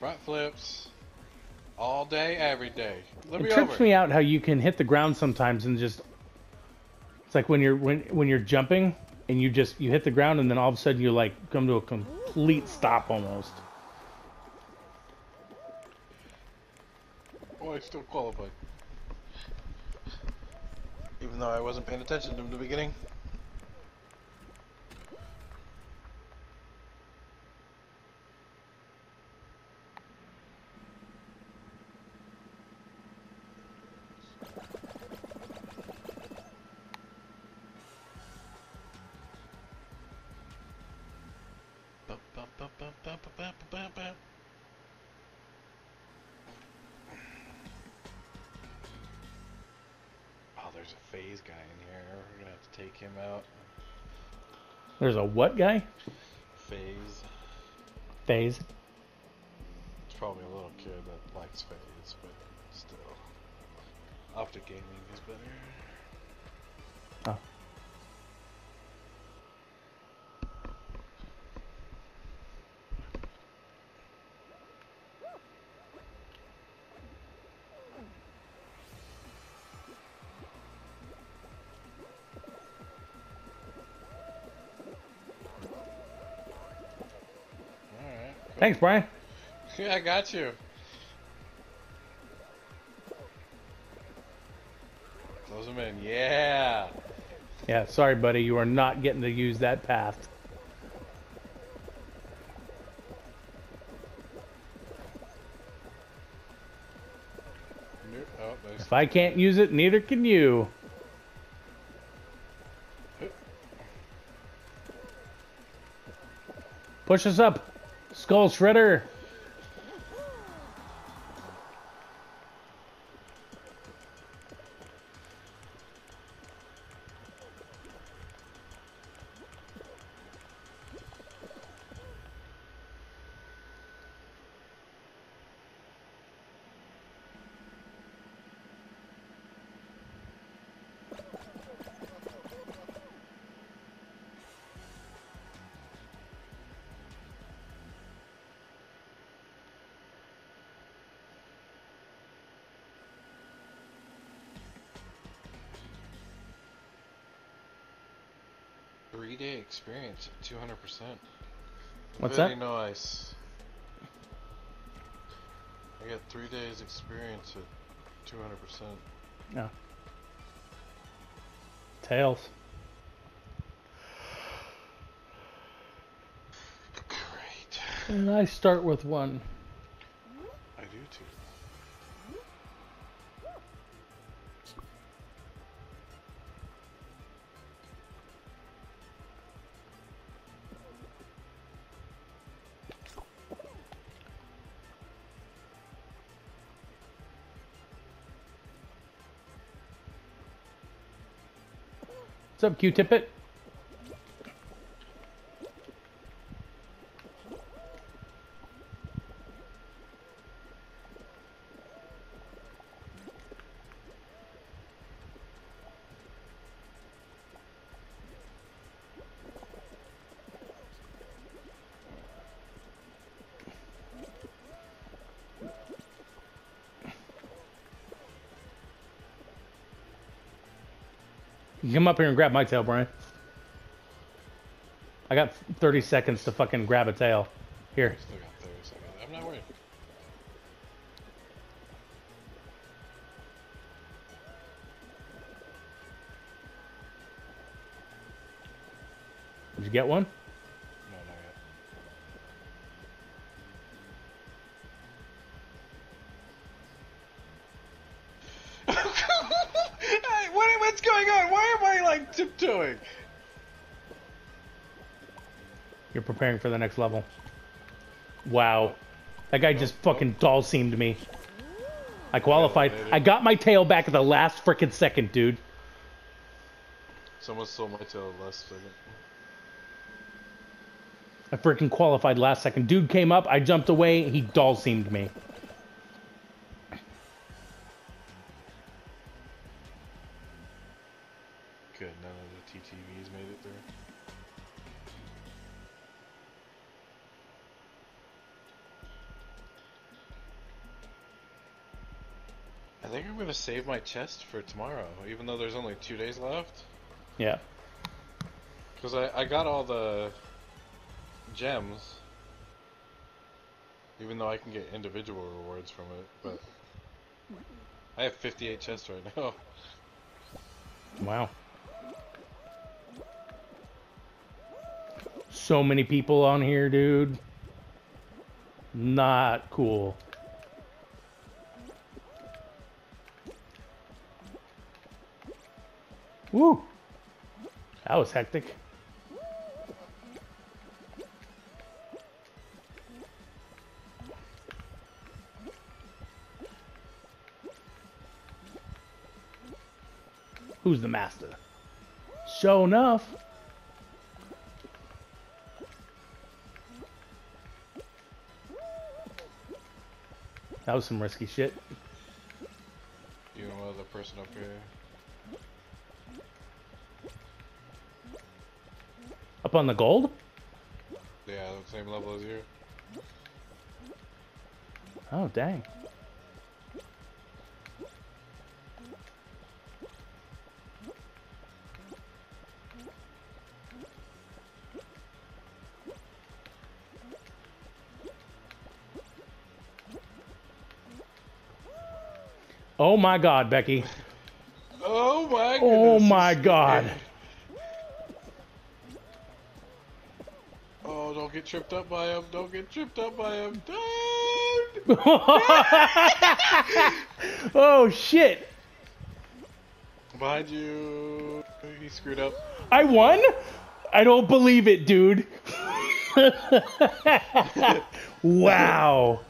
Front flips. All day, every day. Let It me trips over. me out how you can hit the ground sometimes and just. It's like when you're when when you're jumping and you just you hit the ground and then all of a sudden you like come to a complete stop almost. Oh, I still qualified. Even though I wasn't paying attention to the beginning. There's a FaZe guy in here. We're gonna have to take him out. There's a what guy? FaZe. FaZe. It's probably a little kid that likes FaZe, but still. OpTic Gaming is better. Oh. Thanks, Brian. Yeah, I got you. Close them in. Yeah. Yeah, sorry, buddy. You are not getting to use that path. Oh, If I can't use it, neither can you. Push us up, Skull Shredder. Three day experience at 200%. What's Very that? nice. I got three days experience at 200%. Yeah. Tails. Great. And I start with one. I do too. What's up, Q-Tippet? You come up here and grab my tail, Brian. I got 30 seconds to fucking grab a tail. Here. Still got 30 seconds. I'm not worried. Did you get one? You're preparing for the next level. Wow. That guy just fucking doll seamed me. I qualified. I got my tail back at the last frickin' second, dude. Someone stole my tail last second. I freaking qualified last second. Dude came up, I jumped away, he doll seamed me. Good, none of the TTVs made it through. Gonna save my chest for tomorrow, even though there's only two days left. Yeah. Because I, I got all the gems, even though I can get individual rewards from it, but I have 58 chests right now. Wow. So many people on here, dude. Not cool. Woo! That was hectic. Who's the master? Show enough. That was some risky shit. You know the person up here. Up on the gold? Yeah, the same level as you. Oh, dang. Oh my god, Becky. Oh, oh my goodness. Oh my god. Don't get tripped up by him. Don't get tripped up by him. Oh shit. Behind you. He screwed up. I won? I don't believe it, dude. wow.